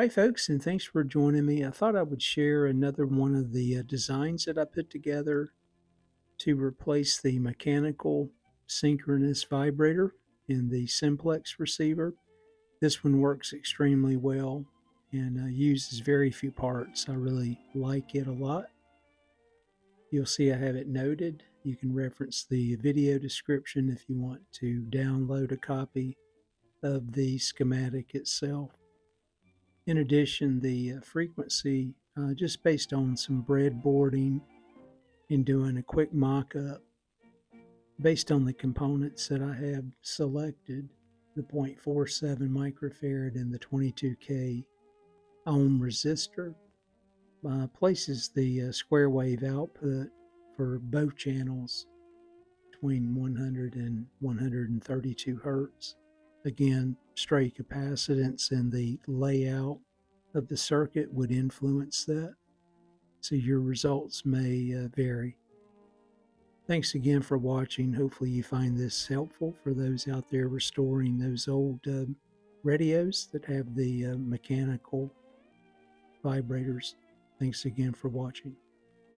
Hi, folks, and thanks for joining me. I thought I would share another one of the uh, designs that I put together to replace the mechanical synchronous vibrator in the simplex receiver. This one works extremely well and uh, uses very few parts. I really like it a lot. You'll see I have it noted. You can reference the video description if you want to download a copy of the schematic itself. In addition, the uh, frequency, uh, just based on some breadboarding and doing a quick mock-up, based on the components that I have selected, the 0.47 microfarad and the 22K ohm resistor, uh, places the uh, square wave output for both channels between 100 and 132 hertz. Again, stray capacitance and the layout of the circuit would influence that. So your results may uh, vary. Thanks again for watching. Hopefully, you find this helpful for those out there restoring those old uh, radios that have the uh, mechanical vibrators. Thanks again for watching.